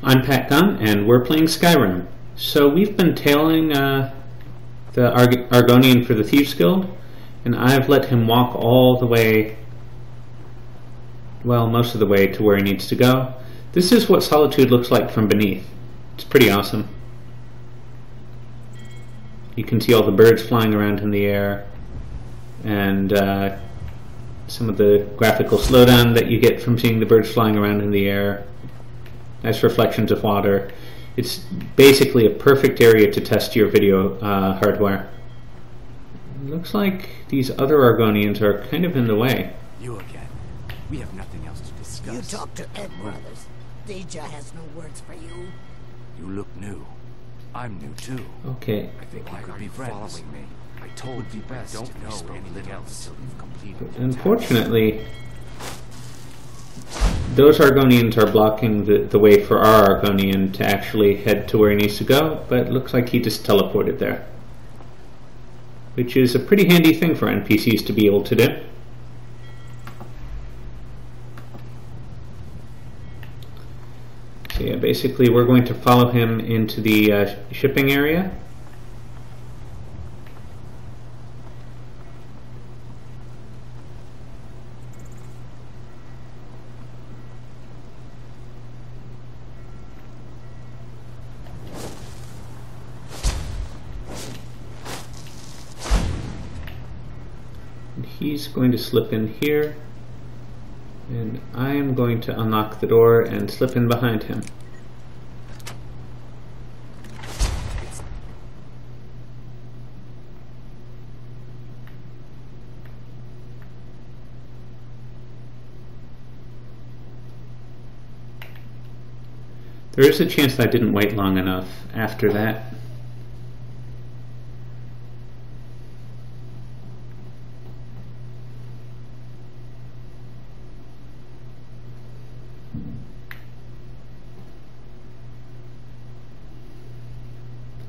I'm Pat Gunn, and we're playing Skyrim. So we've been tailing uh, the Arg- Argonian for the Thieves Guild, and I've let him walk all the way, well, most of the way to where he needs to go. This is what Solitude looks like from beneath. It's pretty awesome. You can see all the birds flying around in the air, and uh, some of the graphical slowdown that you get from seeing the birds flying around in the air. Nice reflections of water. It's basically a perfect area to test your video uh, hardware. Looks like these other Argonians are kind of in the way. You again. We have nothing else to discuss. You talk to Ed Brothers. Deeja has no words for you. You look new. I'm new too. Okay, I think Why we could are be you friends. following me? I told you best I don't know anything else. until you've completed your unfortunately, those Argonians are blocking the, the way for our Argonian to actually head to where he needs to go, but it looks like he just teleported there. Which is a pretty handy thing for NPCs to be able to do. So yeah, basically we're going to follow him into the uh, shipping area. He's going to slip in here. And I am going to unlock the door and slip in behind him. There is a chance that I didn't wait long enough after that.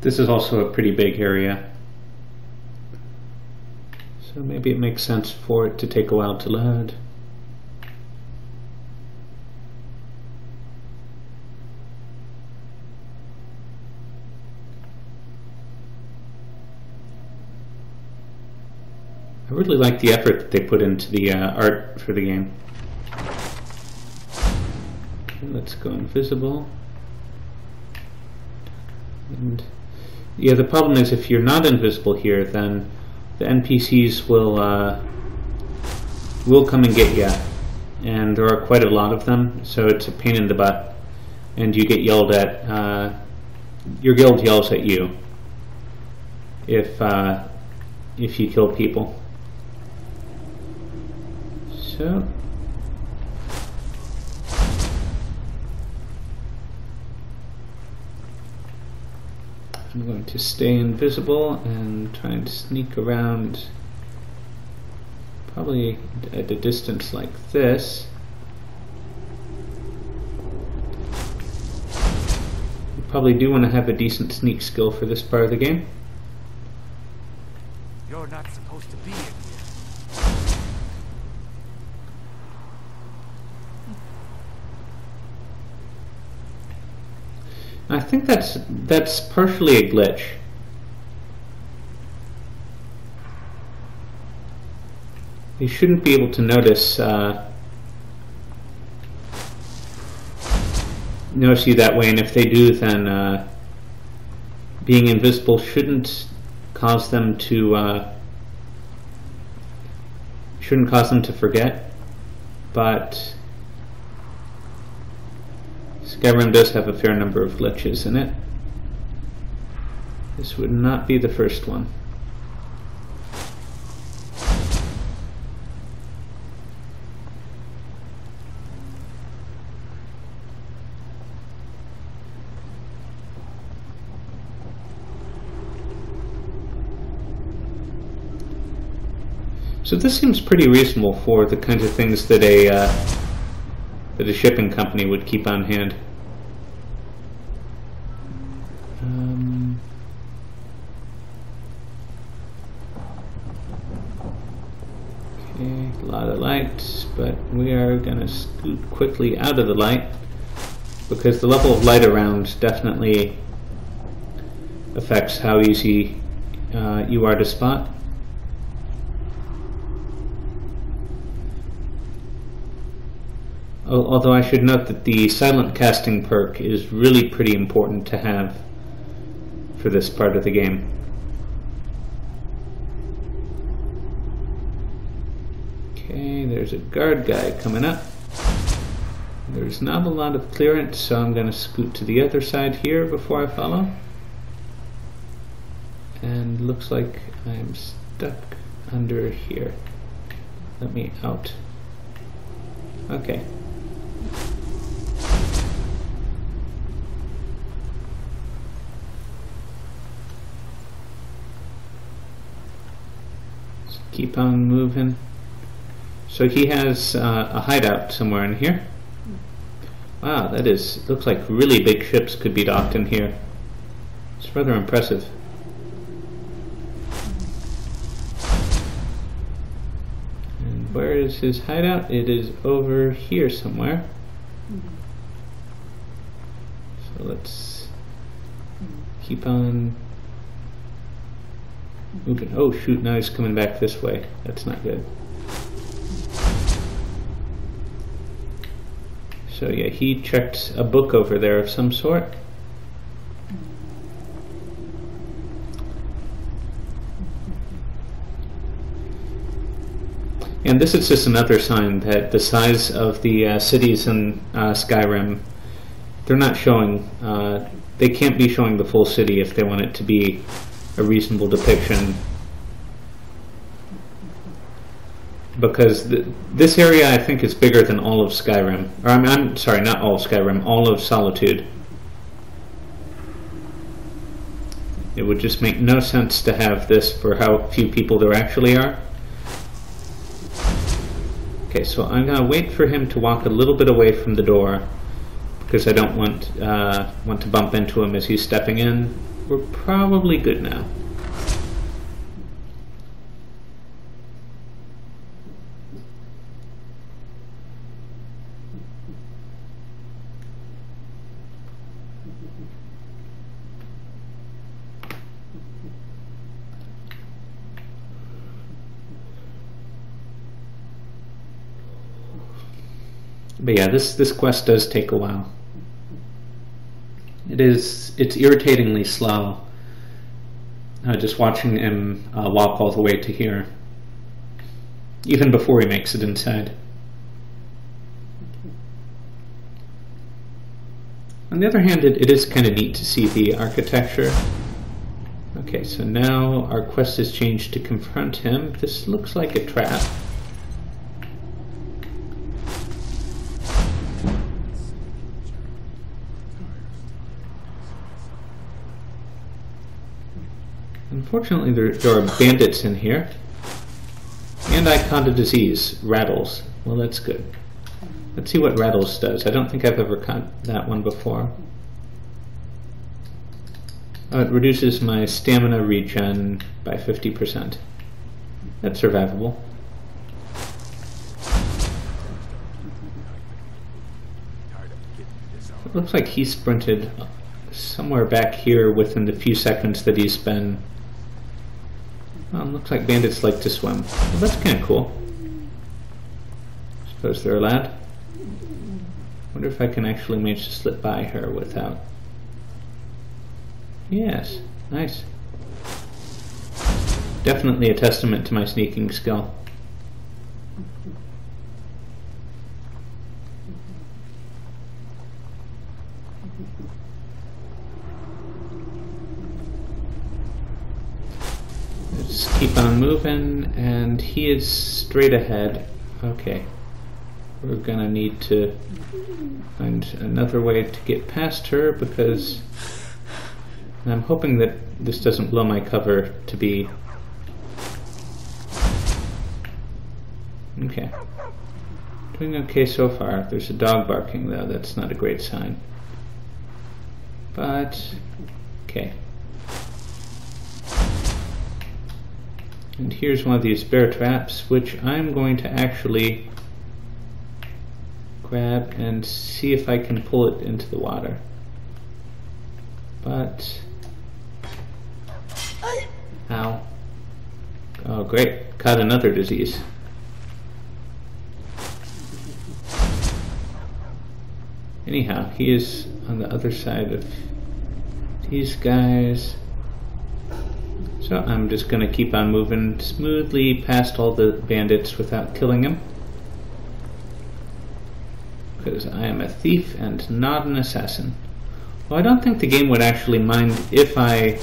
This is also a pretty big area. So maybe it makes sense for it to take a while to load. I really like the effort that they put into the uh, art for the game. Okay, let's go invisible. And yeah, the problem is if you're not invisible here, then the NPCs will uh, will come and get you, and there are quite a lot of them, so it's a pain in the butt, and you get yelled at. Uh, your guild yells at you if uh, if you kill people. So. I'm going to stay invisible and try and sneak around probably at a distance like this. You probably do want to have a decent sneak skill for this part of the game. You're not supposed to be in here. I think that's that's partially a glitch. You shouldn't be able to notice uh, notice you that way, and if they do, then uh, being invisible shouldn't cause them to uh, shouldn't cause them to forget, but. Skyrim does have a fair number of glitches in it. This would not be the first one. So this seems pretty reasonable for the kinds of things that a uh, that a shipping company would keep on hand. Are going to scoot quickly out of the light because the level of light around definitely affects how easy uh, you are to spot. Although I should note that the silent casting perk is really pretty important to have for this part of the game. Okay, there's a guard guy coming up. There's not a lot of clearance, so I'm going to scoot to the other side here before I follow. And looks like I'm stuck under here. Let me out. Okay. Keep on moving. So he has uh, a hideout somewhere in here. Wow, that is looks like really big ships could be docked in here. It's rather impressive. And where is his hideout? It is over here somewhere. So let's keep on moving. Oh shoot, now he's coming back this way. That's not good. So yeah, he checked a book over there of some sort. And this is just another sign that the size of the uh, cities in uh, Skyrim, they're not showing, uh, they can't be showing the full city if they want it to be a reasonable depiction because th- this area I think is bigger than all of Skyrim. Or I'm, I'm sorry, not all of Skyrim, all of Solitude. It would just make no sense to have this for how few people there actually are. Okay, so I'm gonna wait for him to walk a little bit away from the door because I don't want uh, want to bump into him as he's stepping in. We're probably good now. But yeah, this this quest does take a while. It is it's irritatingly slow. Uh, just watching him uh, walk all the way to here, even before he makes it inside. On the other hand, it, it is kind of neat to see the architecture. Okay, so now our quest has changed to confront him. This looks like a trap. Unfortunately, there, there are bandits in here. And I caught a disease, rattles. Well, that's good. Let's see what rattles does. I don't think I've ever caught that one before. Oh, it reduces my stamina regen by 50%. That's survivable. It looks like he sprinted somewhere back here within the few seconds that he's been well, looks like bandits like to swim. Well, that's kind of cool. Suppose they're allowed. Wonder if I can actually manage to slip by her without... Yes, nice. Definitely a testament to my sneaking skill. Let's keep on moving, and he is straight ahead. Okay. We're gonna need to find another way to get past her because I'm hoping that this doesn't blow my cover to be. Okay. Doing okay so far. There's a dog barking though, that's not a great sign. But, okay. And here's one of these bear traps, which I'm going to actually grab and see if I can pull it into the water. But. Ow. Oh, great. Caught another disease. Anyhow, he is on the other side of these guys. So I'm just going to keep on moving smoothly past all the bandits without killing them. Because I am a thief and not an assassin. Well, I don't think the game would actually mind if I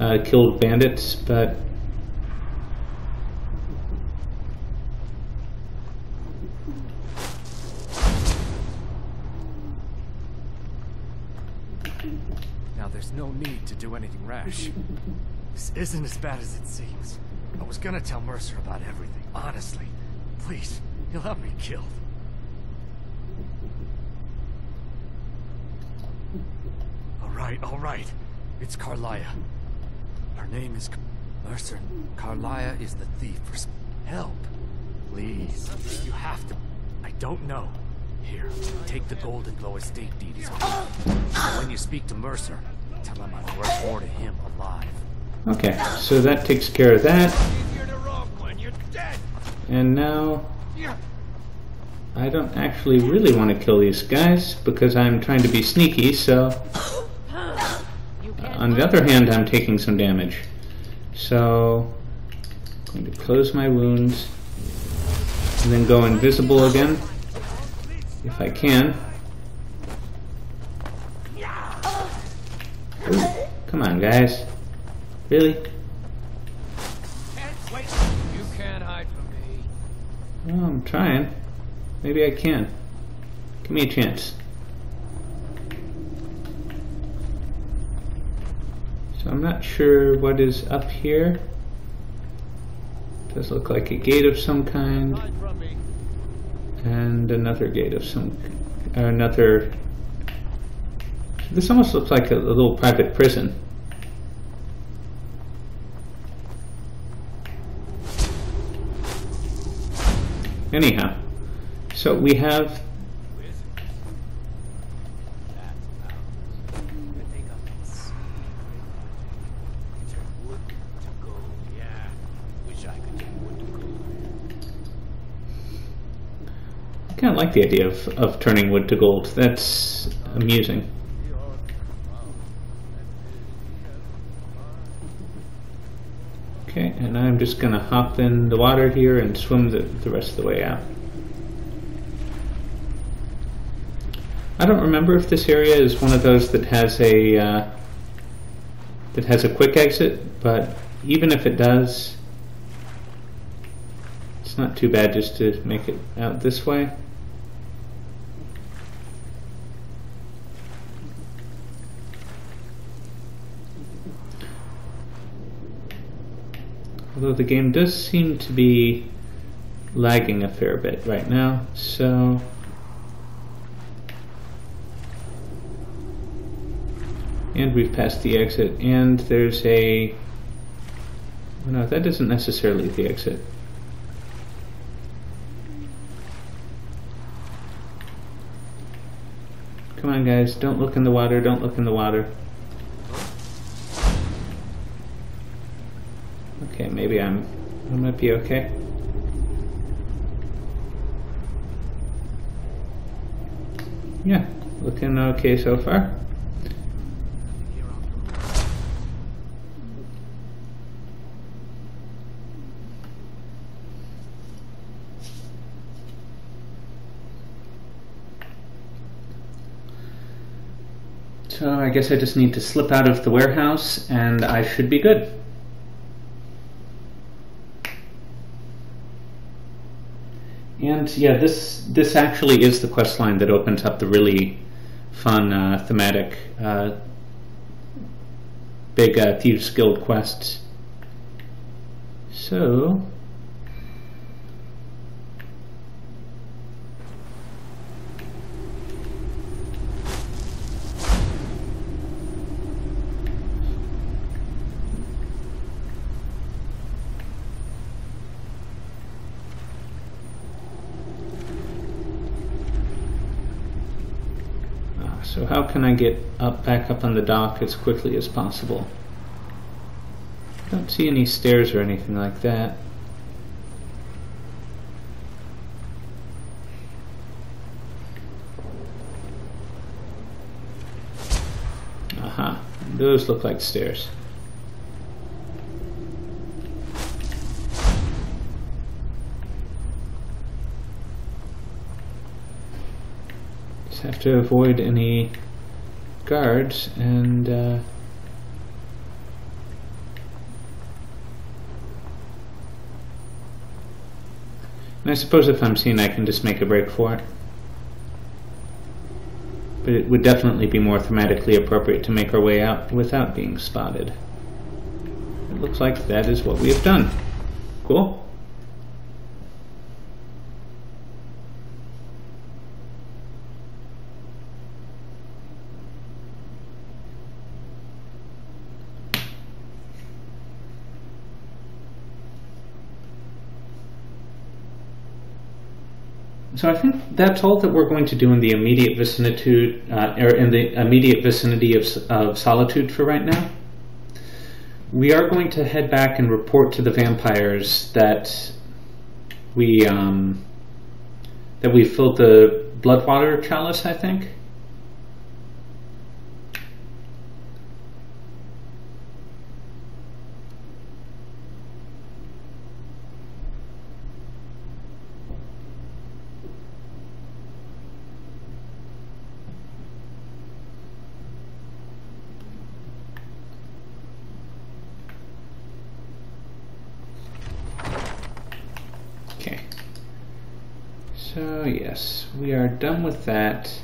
uh, killed bandits, but Now there's no need to do anything rash. This isn't as bad as it seems. I was gonna tell Mercer about everything, honestly. Please, he'll have me killed. All right, all right. It's Karliah. Her name is Mercer. Karliah is the thief for help. Please, you have to. I don't know. Here, take the golden glow estate deed as. And when you speak to Mercer, tell him I'm worth more to him alive. Okay. So that takes care of that. And now I don't actually really want to kill these guys because I'm trying to be sneaky, so uh, on the other hand, I'm taking some damage. So I'm going to close my wounds and then go invisible again if I can. Ooh, come on, guys. Really? You can't hide from me. Well, I'm trying. Maybe I can. Give me a chance. So I'm not sure what is up here. Does look like a gate of some kind, Hide from me. and another gate of some, or another. This almost looks like a, a little private prison. Anyhow, so we have I kind of like the idea of, of turning wood to gold. That's amusing. Okay, and I'm just going to hop in the water here and swim the, the rest of the way out. I don't remember if this area is one of those that has a uh, that has a quick exit, but even if it does, it's not too bad just to make it out this way. Although the game does seem to be lagging a fair bit right now, so and we've passed the exit and there's a no that isn't necessarily the exit. Come on guys don't look in the water don't look in the water maybe I'm I might be okay yeah looking okay so far So I guess I just need to slip out of the warehouse and I should be good. And yeah, this this actually is the quest line that opens up the really fun uh, thematic uh, big uh, Thieves Guild quests. So So how can I get up back up on the dock as quickly as possible? Don't see any stairs or anything like that. Aha, those look like stairs. Just to avoid any guards and uh, and I suppose if I'm seen I can just make a break for it. But it would definitely be more thematically appropriate to make our way out without being spotted. It looks like that is what we have done. Cool. So I think that's all that we're going to do in the immediate vicinity, uh, or in the immediate vicinity of, of Solitude for right now. We are going to head back and report to the vampires that we um, that we filled the bloodwater chalice. I think. Okay. So yes, we are done with that.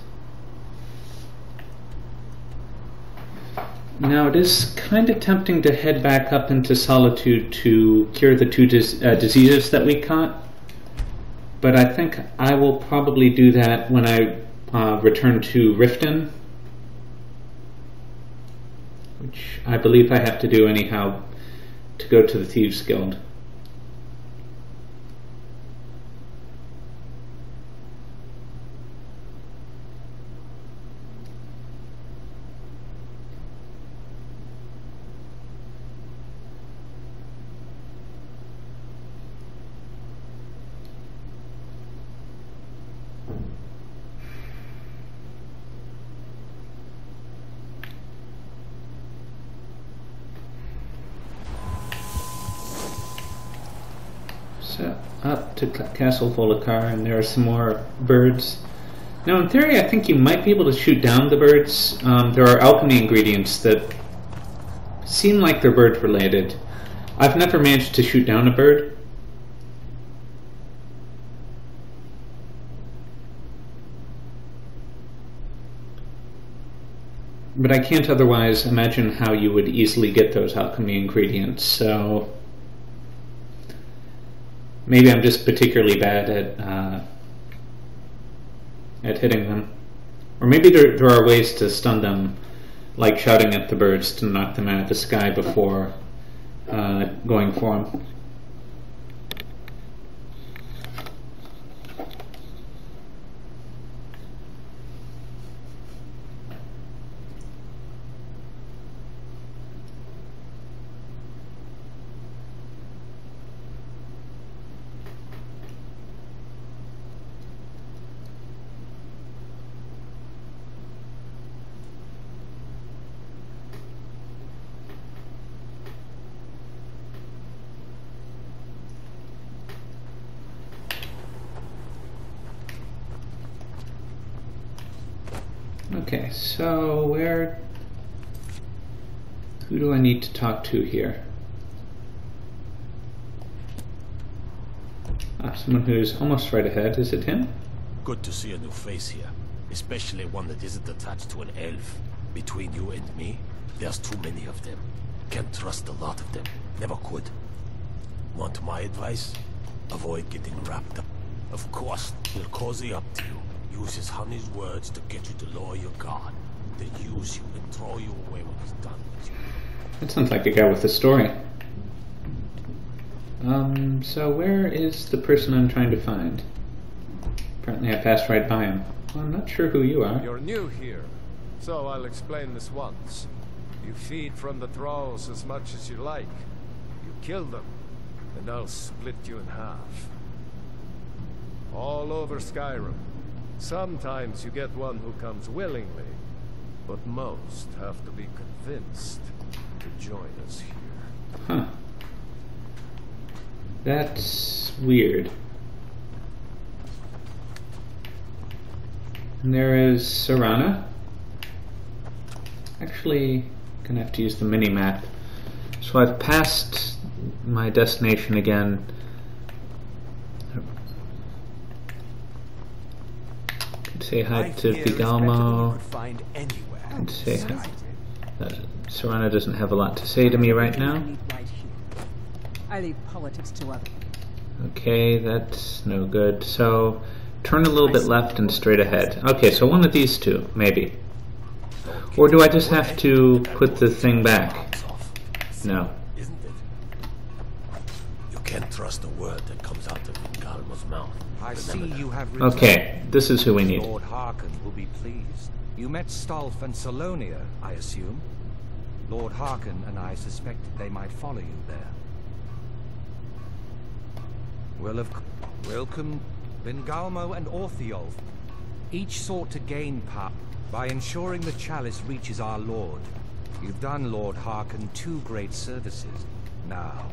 Now it is kind of tempting to head back up into Solitude to cure the two dis- uh, diseases that we caught, but I think I will probably do that when I uh, return to Riften, which I believe I have to do anyhow to go to the Thieves Guild. So up to Ca- Castle Volkihar, and there are some more birds. Now, in theory, I think you might be able to shoot down the birds. Um, there are alchemy ingredients that seem like they're bird related. I've never managed to shoot down a bird. But I can't otherwise imagine how you would easily get those alchemy ingredients, so maybe I'm just particularly bad at uh, at hitting them, or maybe there there are ways to stun them, like shouting at the birds to knock them out of the sky before uh, going for them. Okay, so where? Who do I need to talk to here? Ah, someone who's almost right ahead. Is it him? Good to see a new face here, especially one that isn't attached to an elf. Between you and me, there's too many of them. Can't trust a lot of them. Never could. Want my advice? Avoid getting wrapped up. Of course, he'll cozy up to you. Use his honey's words to get you to lower your guard. Then use you and throw you away when he's done with you. That sounds like a guy with a story. Um, so where is the person I'm trying to find? Apparently I passed right by him. Well, I'm not sure who you are. You're new here. So I'll explain this once. You feed from the thralls as much as you like. You kill them, and I'll split you in half. All over Skyrim. Sometimes you get one who comes willingly, but most have to be convinced to join us here. Huh. That's weird. And there is Serana. Actually, gonna have to use the mini map. So I've passed my destination again. Say hi to Vingalmo. Find anywhere. Could say hi. Uh, Serana doesn't have a lot to say to me right now. I leave politics to others. Okay, that's no good. So turn a little bit left and straight ahead. Okay, so one of these two, maybe. Or do I just have to put the thing back? No. isn't it? You can't trust a word that comes out of Galmo's mouth. I see you have. Okay, this is who we need. Lord Harkon will be pleased. You met Stolf and Salonia, I assume? Lord Harkon and I suspected they might follow you there. Well, of c- welcome, Vingalmo and Orthjolf. Each sought to gain power by ensuring the chalice reaches our Lord. You've done Lord Harkon two great services. Now,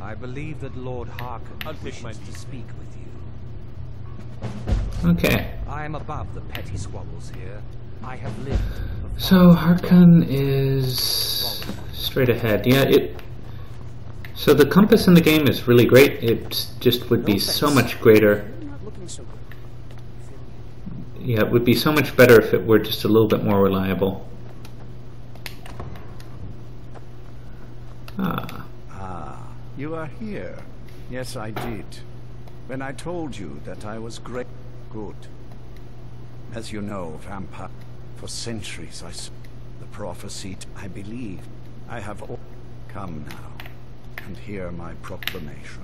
I believe that Lord Harkon I'll take wishes to speak with you. Okay, I am above the petty squabbles here. I have lived. so Harkon is straight ahead. Yeah, it. So the compass in the game is really great. It just would be so much greater. You're not looking so good. Yeah, it would be so much better if it were just a little bit more reliable. Ah, Ah, you are here. Yes, I did. When I told you that I was great, good. As you know, vampire, for centuries I s- the prophecy I believed. I have come now, and hear my proclamation.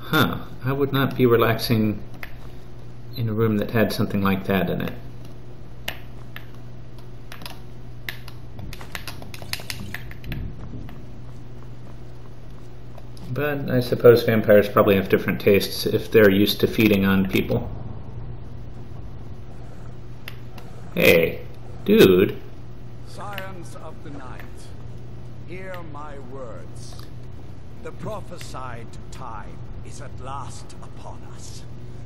huh. I would not be relaxing in a room that had something like that in it. But I suppose vampires probably have different tastes if they're used to feeding on people. Hey, dude. Scions of the night, hear my words. The prophesied time is at last upon us.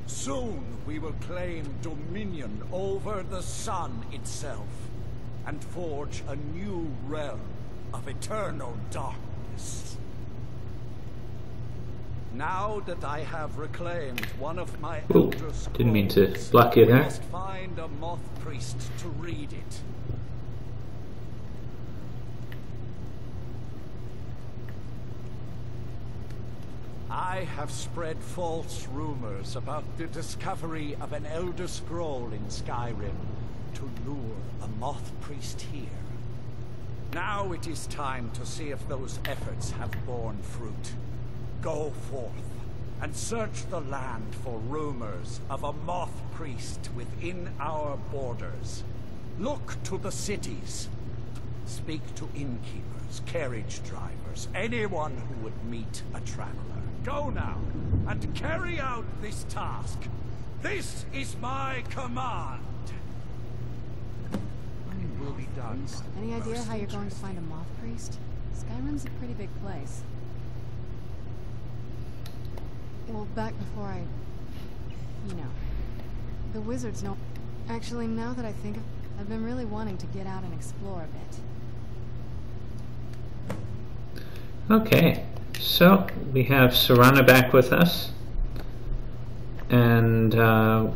Soon we will claim dominion over the sun itself and forge a new realm of eternal darkness. Now that I have reclaimed one of my Ooh, didn't mean to block you there. must find a moth priest to read it. I have spread false rumors about the discovery of an Elder Scroll in Skyrim to lure a moth priest here. Now it is time to see if those efforts have borne fruit. Go forth and search the land for rumors of a moth priest within our borders. Look to the cities. Speak to innkeepers, carriage drivers, anyone who would meet a traveler. Go now and carry out this task. This is my command. It will be done. Any idea how you're going to find a moth priest? Skyrim's a pretty big place. Well, back before I... You know. The wizards know... Actually, now that I think of... I've been really wanting to get out and explore a bit. Okay, so we have Serana back with us, and uh,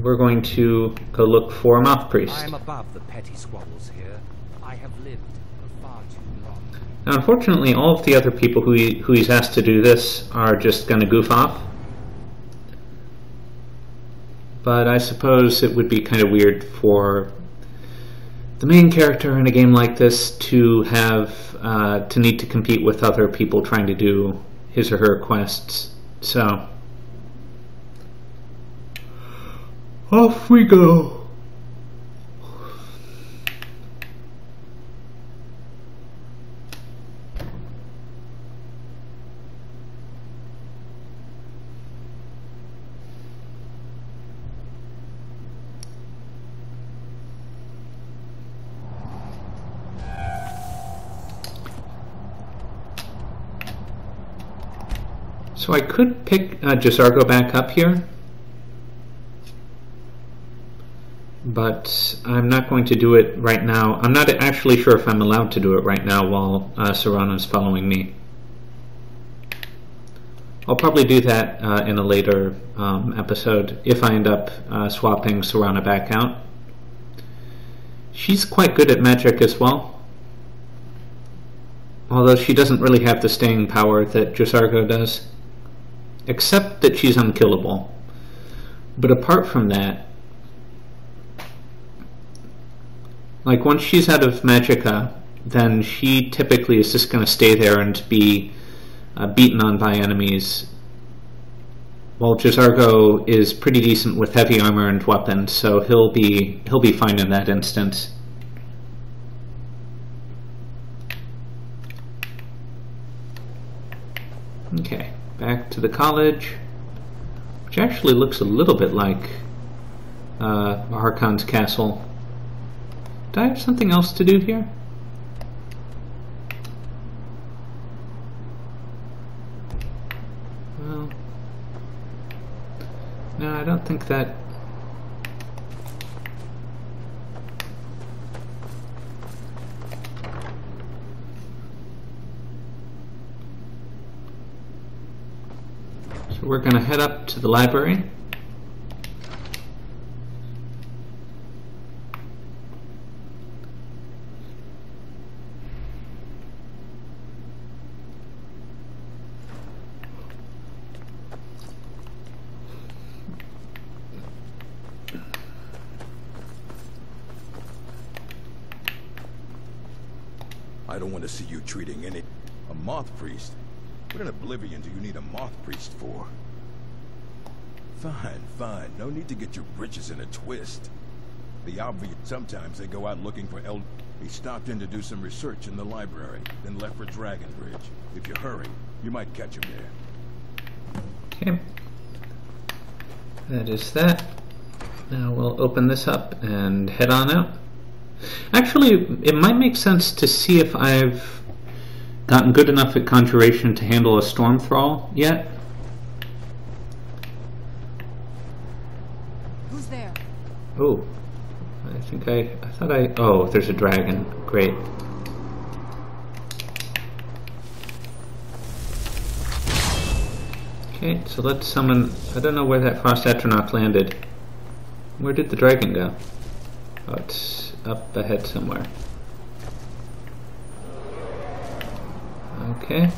we're going to go look for a moth priest. I am above the petty squabbles here. I have lived for far too long. Now, unfortunately, all of the other people who, he, who he's asked to do this are just going to goof off. But I suppose it would be kind of weird for the main character in a game like this to have uh, to need to compete with other people trying to do his or her quests. So, Off we go. So I could pick uh, back up here. But I'm not going to do it right now. I'm not actually sure if I'm allowed to do it right now while uh, Serana's following me. I'll probably do that uh, in a later um, episode if I end up uh, swapping Serrano back out. She's quite good at magic as well. Although she doesn't really have the staying power that J'zargo does. Except that she's unkillable. But apart from that, like once she's out of Magicka, then she typically is just going to stay there and be uh, beaten on by enemies. While J'zargo is pretty decent with heavy armor and weapons, so he'll be he'll be fine in that instance. Okay, back to the college, which actually looks a little bit like uh, Harkon's castle. Do I have something else to do here? Well, no, I don't think that... So we're going to head up to the library. I don't want to see you treating any... A moth priest? What in Oblivion do you need a moth priest for? Fine, fine. No need to get your britches in a twist. The obvious... Sometimes they go out looking for El... He stopped in to do some research in the library, then left for Dragonbridge. If you hurry, you might catch him there. Okay. That is that. Now we'll open this up and head on out. Actually, it might make sense to see if I've gotten good enough at Conjuration to handle a Storm Thrall yet. Who's there? Oh, I think I, I thought I, oh, there's a dragon. Great. Okay, so let's summon, I don't know where that Frost Atronach landed. Where did the dragon go? Oh, it's up ahead somewhere. Okay.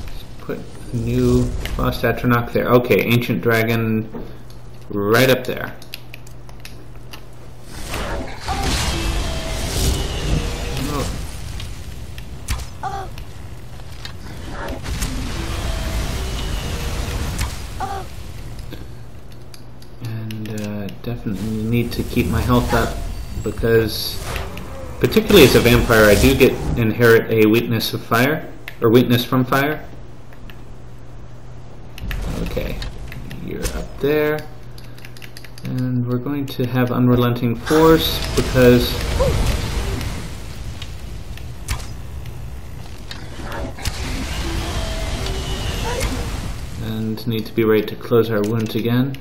Let's put new Frost Atronach there. Okay, Ancient Dragon right up there. And uh, definitely need to keep my health up because particularly as a vampire I do get inherit a weakness of fire or weakness from fire. Okay, you're up there. And we're going to have unrelenting force because and need to be ready to close our wounds again.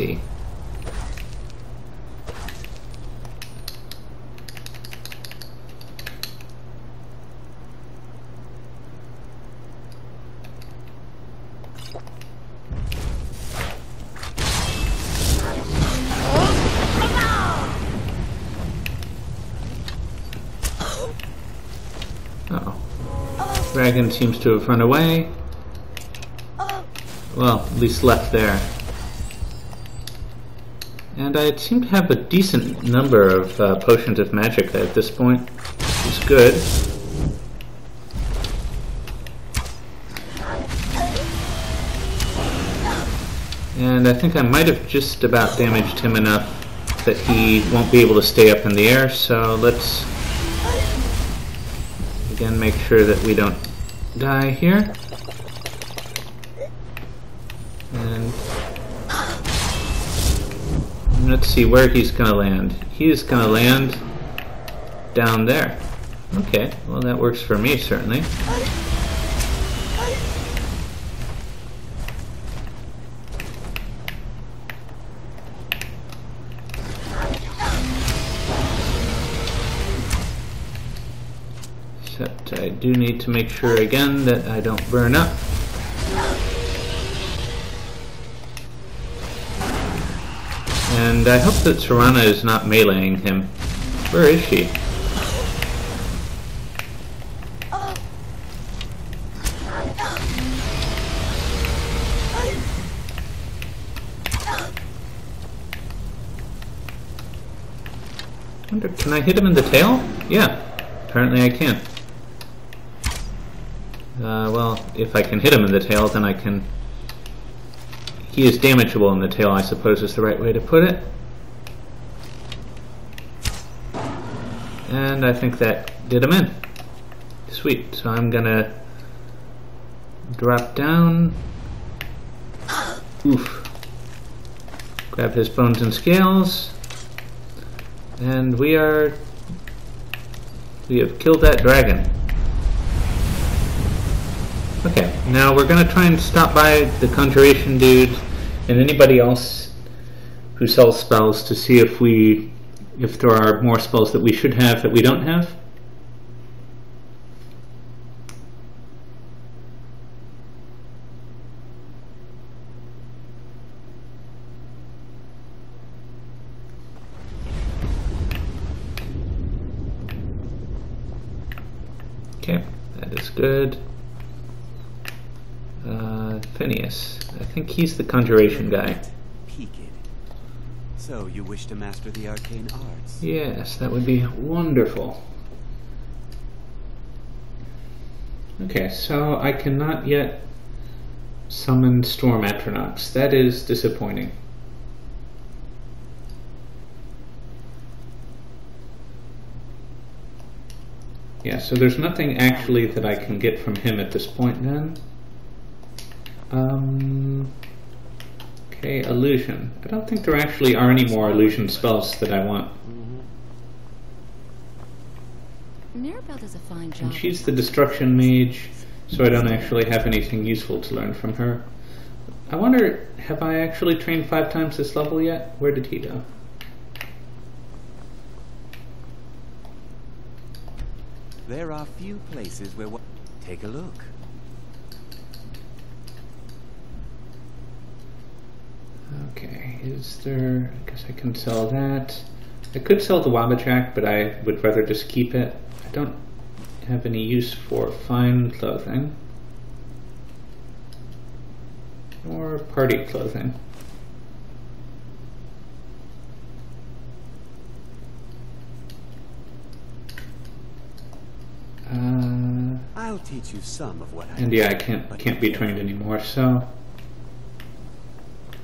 See. Dragon seems to have run away. Well, at least left there. And I seem to have a decent number of uh, potions of magic at this point. It's good. And I think I might have just about damaged him enough that he won't be able to stay up in the air, so let's again make sure that we don't die here. And let's see where he's gonna land. He's gonna land down there. Okay, well that works for me certainly. Except I do need to make sure again that I don't burn up. I hope that Serana is not meleeing him. Where is she? Wonder, can I hit him in the tail? Yeah, apparently I can. Uh, well, if I can hit him in the tail, then I can... He is damageable in the tail, I suppose is the right way to put it. And I think that did him in. Sweet, so I'm gonna drop down. Oof. Grab his bones and scales. And we are... We have killed that dragon. Okay, now we're gonna try and stop by the Conjuration dude and anybody else who sells spells to see if we... if there are more spells that we should have that we don't have. Okay, that is good. Uh, Phinis. I think he's the conjuration guy. So you wish to master the arcane arts? Yes, that would be wonderful. Okay, so I cannot yet summon Storm Atronachs. That is disappointing. Yeah, so there's nothing actually that I can get from him at this point then. Um, okay, illusion. I don't think there actually are any more illusion spells that I want. Mirabelle does a fine job. And she's the destruction mage, so I don't actually have anything useful to learn from her. I wonder, have I actually trained five times this level yet? Where did he go? There are few places where one... Take a look. Okay, is there... I guess I can sell that. I could sell the Wabbajack, but I would rather just keep it. I don't have any use for fine clothing. Or party clothing. Uh, I'll teach you some of what I and yeah, I can't can't be trained anymore. So,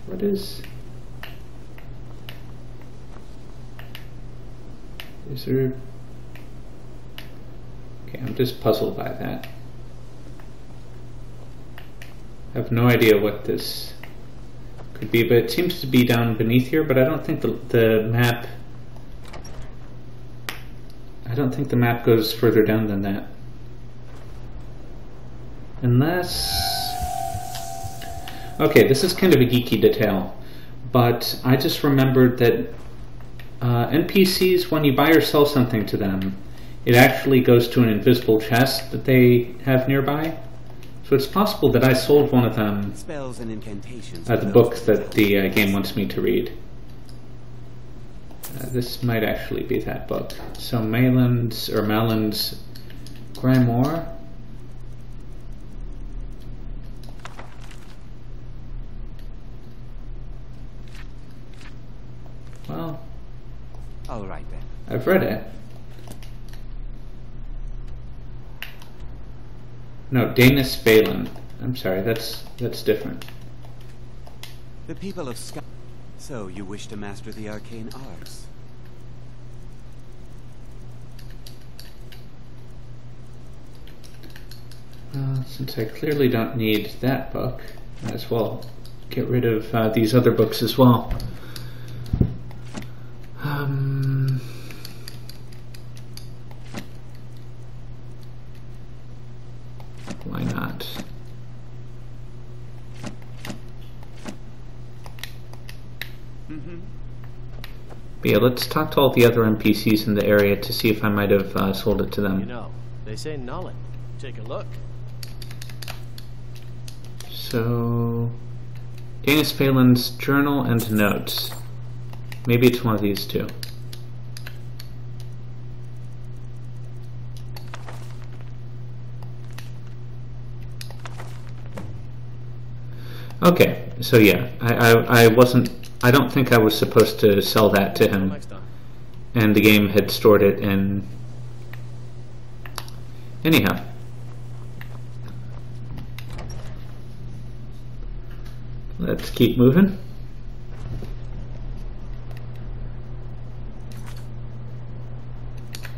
what is? Is there? Okay, I'm just puzzled by that. I have no idea what this could be, but it seems to be down beneath here. But I don't think the the map. I don't think the map goes further down than that. Unless... Okay, this is kind of a geeky detail, but I just remembered that uh, NPCs, when you buy or sell something to them, it actually goes to an invisible chest that they have nearby. So it's possible that I sold one of them Spells and incantations. uh, the book that the uh, game wants me to read. Uh, this might actually be that book. So Malin's or Malin's Grimoire. I've read it. No, Danis Phelan. I'm sorry, that's that's different. The people of Sky... So, you wish to master the arcane arts? Uh, since I clearly don't need that book, might as well get rid of uh, these other books as well. Um, why not? Mm-hmm. But yeah, let's talk to all the other NPCs in the area to see if I might have uh, sold it to them. You know, they say Nullen. Take a look. So, Danis Phelan's journal and notes. Maybe it's one of these two. Okay, so yeah, I, I, I wasn't, I don't think I was supposed to sell that to him. And the game had stored it in. Anyhow. Let's keep moving.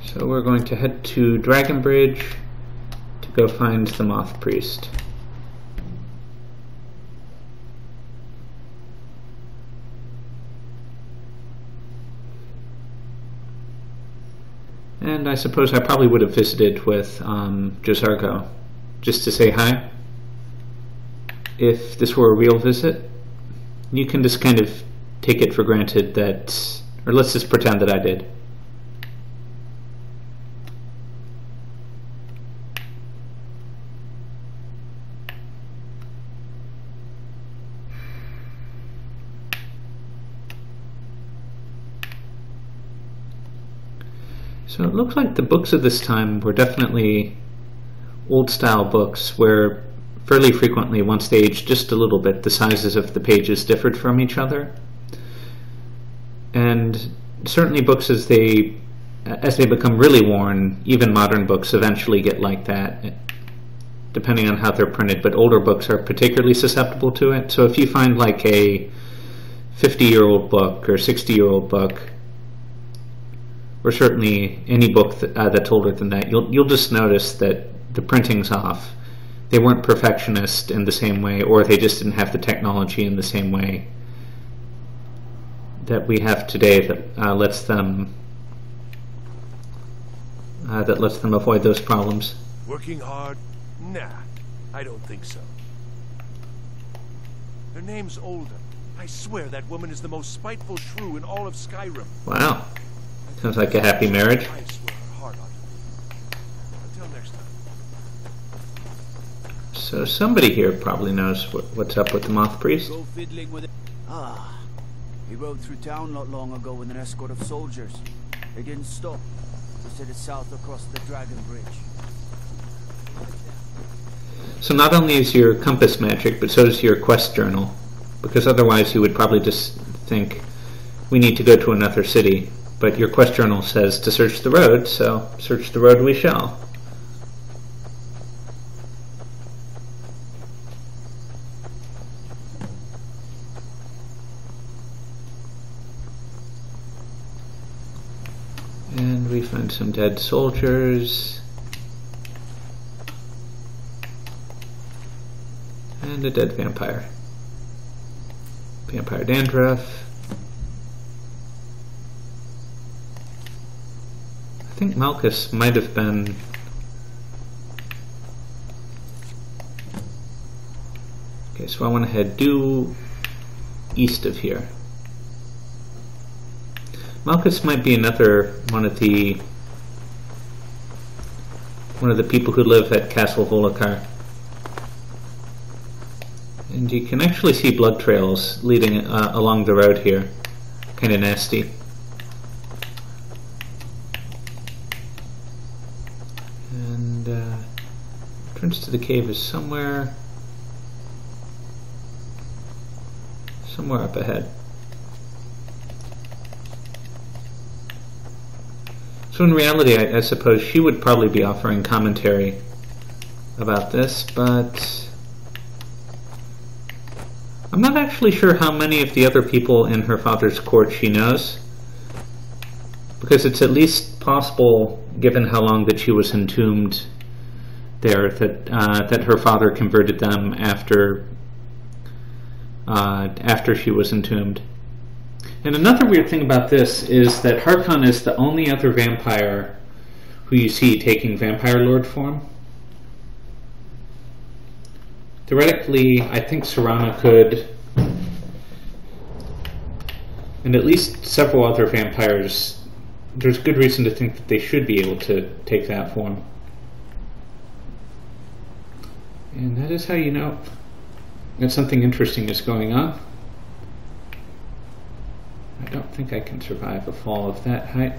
So we're going to head to Dragon Bridge to go find the Moth Priest. I suppose I probably would have visited with um, J'zargo just to say hi. If this were a real visit, you can just kind of take it for granted that, or let's just pretend that I did. So it looks like the books of this time were definitely old style books where fairly frequently, once they aged just a little bit, the sizes of the pages differed from each other. And certainly books as they as they become really worn, even modern books eventually get like that, depending on how they're printed. But older books are particularly susceptible to it. So if you find like a 50 year old book or 60 year old book, or certainly any book that, uh, that's older than that, you'll you'll just notice that the printing's off. They weren't perfectionist in the same way, or they just didn't have the technology in the same way that we have today that uh, lets them uh, that lets them avoid those problems. Working hard? Nah, I don't think so. Her name's Olda. I swear that woman is the most spiteful shrew in all of Skyrim. Wow, sounds like a happy marriage. I swear her heart on it. Until next time. So somebody here probably knows what, what's up with the Moth Priest. Go fiddling with it. Ah, he rode through town not long ago with an escort of soldiers. They didn't stop. Just headed south across the Dragon Bridge. So not only is your compass magic, but so is your quest journal, because otherwise you would probably just think we need to go to another city. But your quest journal says to search the road, so search the road we shall. And we find some dead soldiers. And a dead vampire. Vampire dandruff. Think Malkus might have been Okay, so I want to head due east of here. Malkus might be another one of the one of the people who live at Castle Volkihar. And you can actually see blood trails leading uh, along the road here. Kind of nasty. And uh, entrance to the cave is somewhere somewhere up ahead. So in reality, I, I suppose she would probably be offering commentary about this, but I'm not actually sure how many of the other people in her father's court she knows, because it's at least possible, given how long that she was entombed there, that uh, that her father converted them after uh, after she was entombed. And another weird thing about this is that Harkon is the only other vampire who you see taking vampire lord form. Theoretically, I think Serana could, and at least several other vampires, there's good reason to think that they should be able to take that form. And that is how you know that something interesting is going on. I don't think I can survive a fall of that height.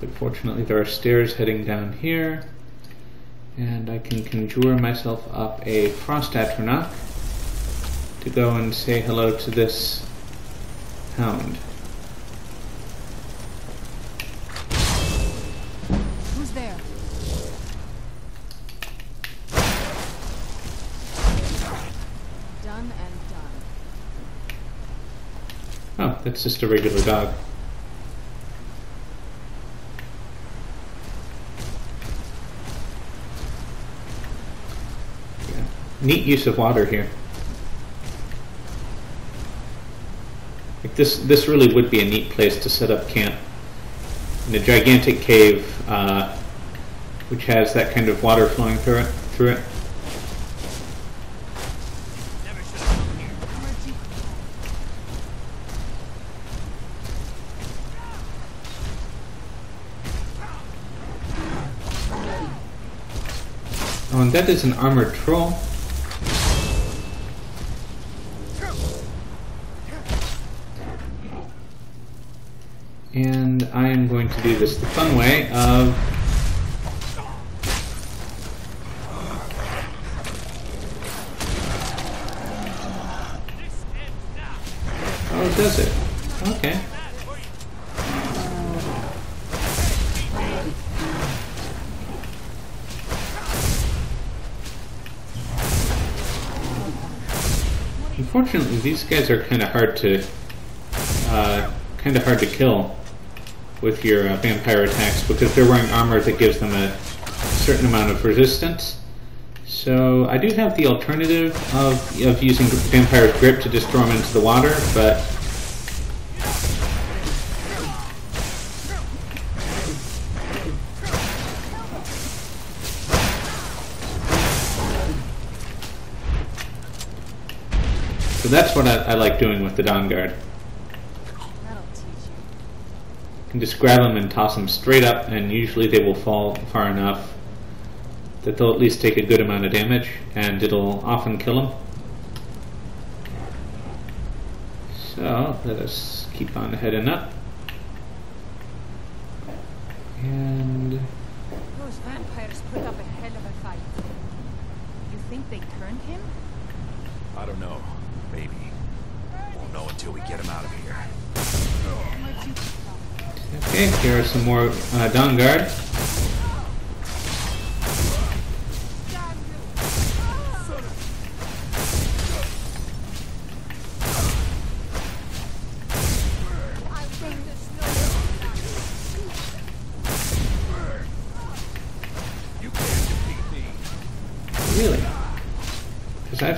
But fortunately there are stairs heading down here. And I can conjure myself up a Frost Atronach to go and say hello to this hound. That's just a regular dog. Yeah. Neat use of water here. Like this, this really would be a neat place to set up camp. In a gigantic cave, uh, which has that kind of water flowing through it. Through it. Oh, and that is an armored troll. And I am going to do this the fun way of these guys are kind of hard to, uh, kind of hard to kill with your uh, vampire attacks because they're wearing armor that gives them a certain amount of resistance. So I do have the alternative of, of using Vampire's Grip to just throw them into the water, but So that's what I, I like doing with the Dawnguard. You can just grab them and toss them straight up, and usually they will fall far enough that they'll at least take a good amount of damage, and it'll often kill them. So, let us keep on heading up. And Those vampires put up a hell of a fight. You think they turned him? I don't know. Until we get him out of here. Okay, here are some more uh, Dawnguard. Really?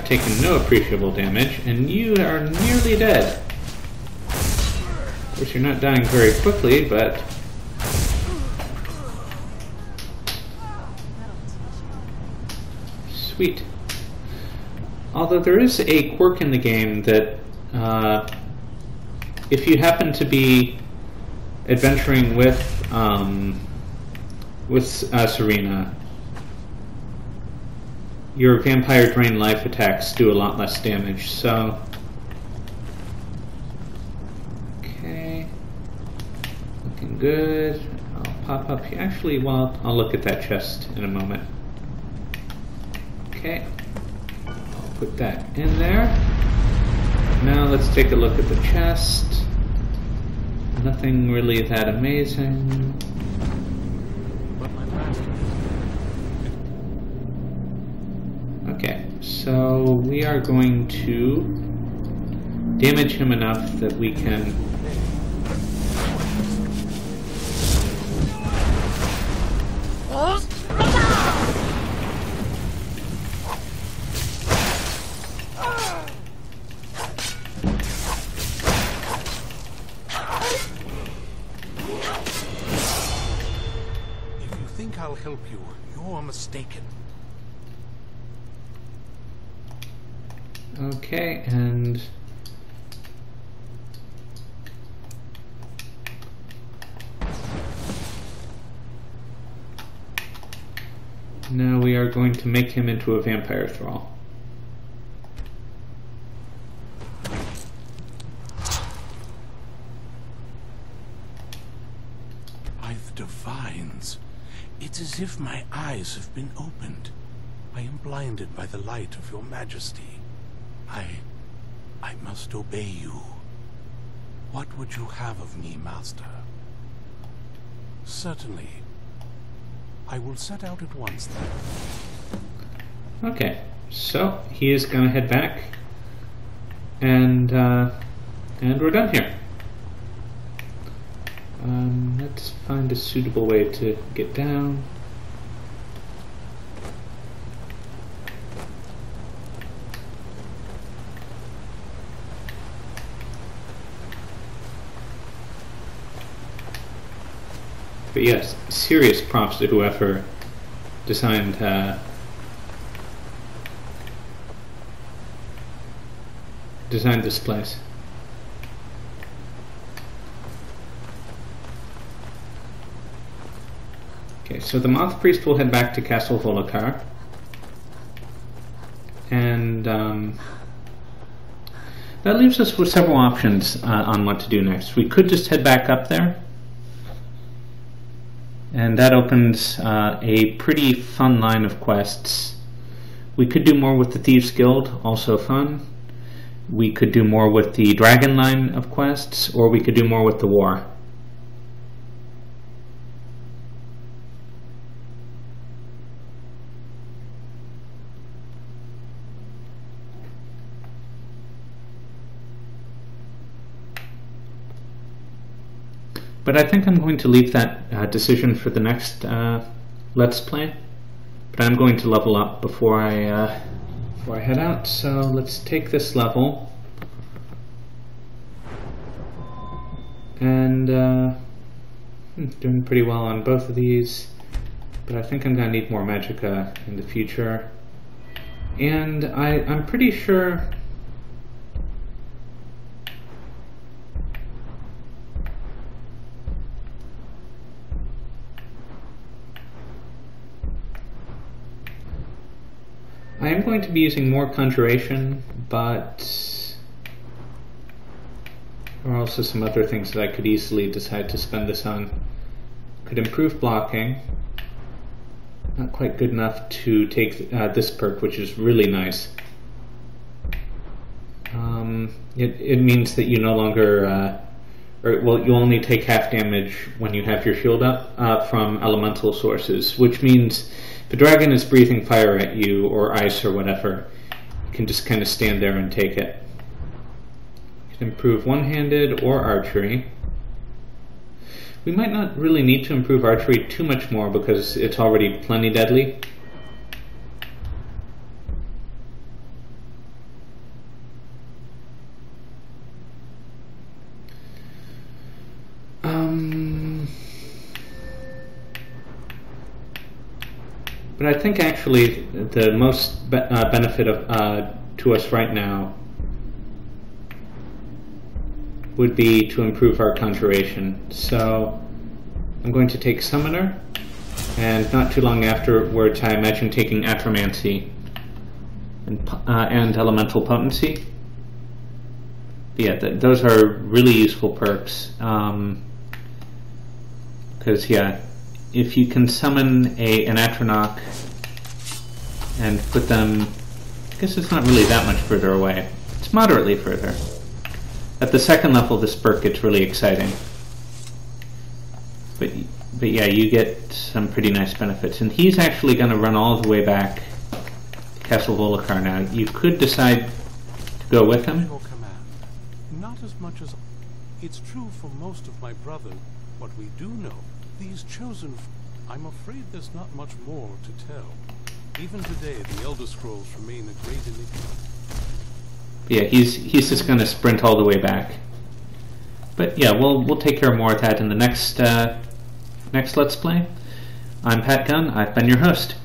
Taken no appreciable damage, and you are nearly dead. Of course, you're not dying very quickly, but... Sweet. Although there is a quirk in the game that uh, if you happen to be adventuring with um, with uh, Serana, your vampire drain life attacks do a lot less damage. So, okay, looking good. I'll pop up here. Actually, well, I'll look at that chest in a moment. Okay, I'll put that in there. Now let's take a look at the chest. Nothing really that amazing. But my master Okay, so we are going to damage him enough that we can going to make him into a vampire thrall. By the divines, it's as if my eyes have been opened. I am blinded by the light of your majesty. I... I must obey you. What would you have of me, master? Certainly. I will set out at once then. Okay, so he is going to head back, and uh, and we're done here. Um, let's find a suitable way to get down. But yes, serious props to whoever designed uh, designed this place. Okay, so the Moth Priest will head back to Castle Volkihar. And um, that leaves us with several options uh, on what to do next. We could just head back up there. And that opens uh, a pretty fun line of quests. We could do more with the Thieves Guild, also fun. We could do more with the Dragon line of quests, or we could do more with the War. But I think I'm going to leave that uh, decision for the next uh, Let's Play. But I'm going to level up before I uh, before I head out. So let's take this level. And uh, hmm, doing pretty well on both of these. But I think I'm going to need more Magicka in the future. And I, I'm pretty sure I am going to be using more Conjuration, but there are also some other things that I could easily decide to spend this on. Could improve blocking. Not quite good enough to take uh, this perk, which is really nice. Um, it, it means that you no longer, uh, or well, you only take half damage when you have your shield up uh, from elemental sources, which means a dragon is breathing fire at you, or ice, or whatever, you can just kind of stand there and take it. You can improve one-handed or archery. We might not really need to improve archery too much more because it's already plenty deadly. Um, but I think actually the most be uh, benefit of, uh, to us right now would be to improve our conjuration. So I'm going to take Summoner, and not too long afterwards I imagine taking Atromancy and, uh, and Elemental Potency. Yeah, th those are really useful perks. Because, um, yeah, if you can summon a, an Atronach and put them... I guess it's not really that much further away. It's moderately further. At the second level, the perk gets really exciting. But but yeah, you get some pretty nice benefits, and he's actually going to run all the way back to Castle Volkihar now. You could decide to go with him. Not as much as it's true for most of my brother. What we do know, these chosen. I'm afraid there's not much more to tell. Even today, the Elder Scrolls remain a great enigma. Yeah, he's he's just going to sprint all the way back. But yeah, we'll we'll take care of more of that in the next uh, next Let's Play. I'm Pat Gunn. I've been your host.